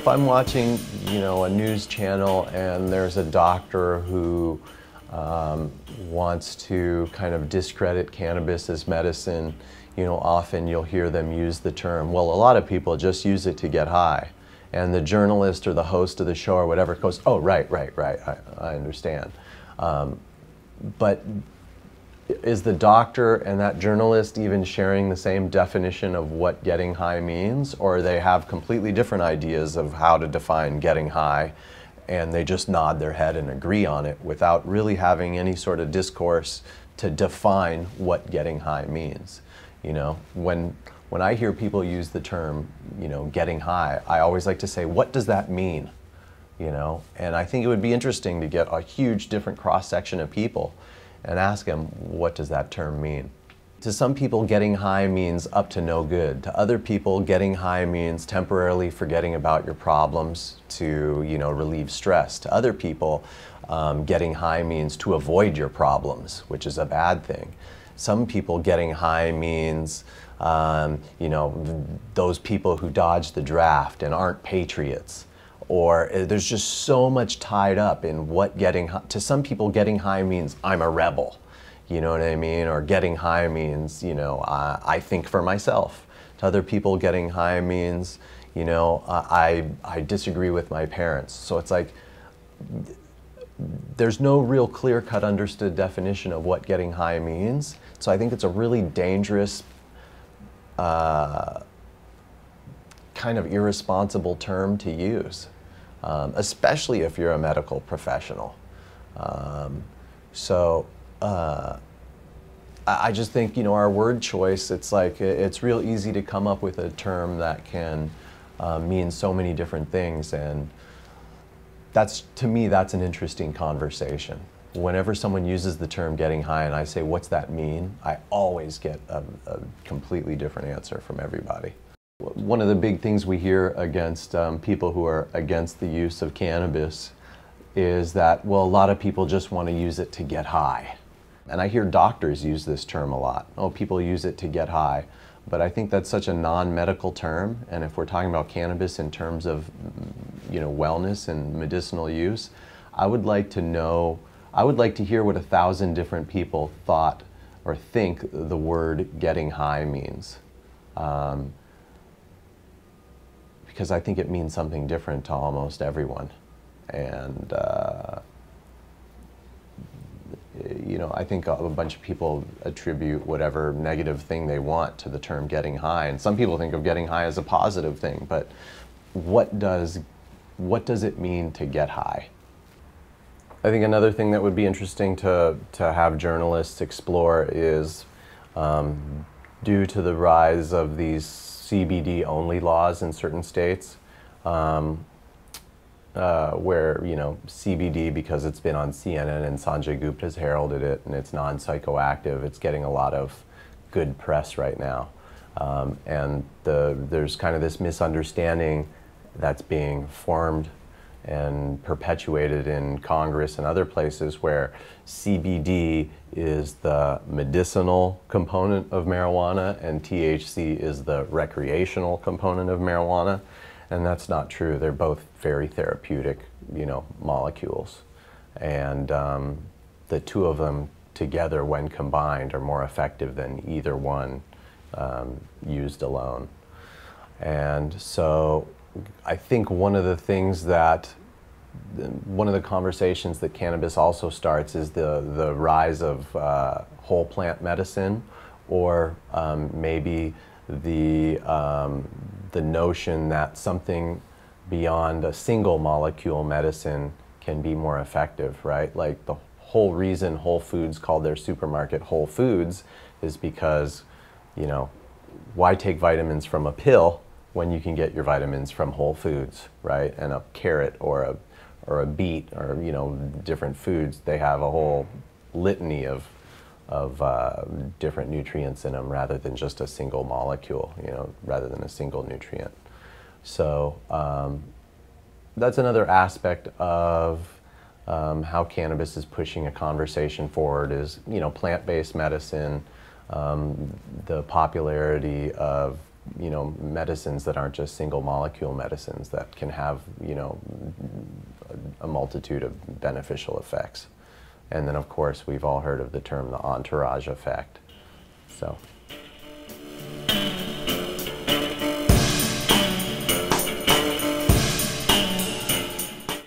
If I'm watching, you know, a news channel and there's a doctor who um, wants to kind of discredit cannabis as medicine, you know, often you'll hear them use the term, well, a lot of people just use it to get high. And the journalist or the host of the show or whatever goes, oh, right, right, right, I, I understand. Um, but is the doctor and that journalist even sharing the same definition of what getting high means, or they have completely different ideas of how to define getting high, and they just nod their head and agree on it without really having any sort of discourse to define what getting high means? You know, when when I hear people use the term, you know, getting high, I always like to say, what does that mean? You know, and I think it would be interesting to get a huge different cross section of people and ask them, what does that term mean? To some people, getting high means up to no good. To other people, getting high means temporarily forgetting about your problems to, you know, relieve stress. To other people, um, getting high means to avoid your problems, which is a bad thing. Some people, getting high means, um, you know, those people who dodge the draft and aren't patriots or uh, there's just so much tied up in what getting high, to some people getting high means I'm a rebel you know what I mean? Or getting high means you know I, I think for myself. To other people getting high means you know uh, I, I disagree with my parents. So it's like there's no real clear cut understood definition of what getting high means. So I think it's a really dangerous uh, kind of irresponsible term to use um, especially if you're a medical professional. Um, so uh, I just think you know our word choice. It's like it's real easy to come up with a term that can uh, mean so many different things, and that's to me that's an interesting conversation. Whenever someone uses the term getting high and I say, what's that mean? I always get a, a completely different answer from everybody. One of the big things we hear against um, people who are against the use of cannabis is that, well, a lot of people just want to use it to get high. And I hear doctors use this term a lot. Oh, people use it to get high. But I think that's such a non-medical term, and if we're talking about cannabis in terms of, you know, wellness and medicinal use, I would like to know, I would like to hear what a thousand different people thought or think the word getting high means. Um, because I think it means something different to almost everyone. And, uh, you know, I think a bunch of people attribute whatever negative thing they want to the term getting high. And some people think of getting high as a positive thing, but what does, what does it mean to get high? I think another thing that would be interesting to, to have journalists explore is um, due to the rise of these CBD only laws in certain states, um, uh, where you know CBD because it's been on CNN and Sanjay Gupta has heralded it and it's non-psychoactive. It's getting a lot of good press right now, um, and the, there's kind of this misunderstanding that's being formed and perpetuated in Congress and other places where CBD is the medicinal component of marijuana and THC is the recreational component of marijuana. And that's not true. They're both very therapeutic, you know, molecules. And um, the two of them together, when combined, are more effective than either one um, used alone. And so I think one of the things that one of the conversations that cannabis also starts is the, the rise of uh, whole plant medicine or um, maybe the, um, the notion that something beyond a single molecule medicine can be more effective, right? Like the whole reason Whole Foods called their supermarket Whole Foods is because, you know, why take vitamins from a pill when you can get your vitamins from whole foods, right? And a carrot or a or a beet or you know different foods, they have a whole litany of of uh, different nutrients in them rather than just a single molecule, you know, rather than a single nutrient. So um, that's another aspect of um, how cannabis is pushing a conversation forward is, you know, plant-based medicine, um, the popularity of you know, medicines that aren't just single molecule medicines that can have, you know, a, multitude of beneficial effects. And then, of course, we've all heard of the term the entourage effect. So.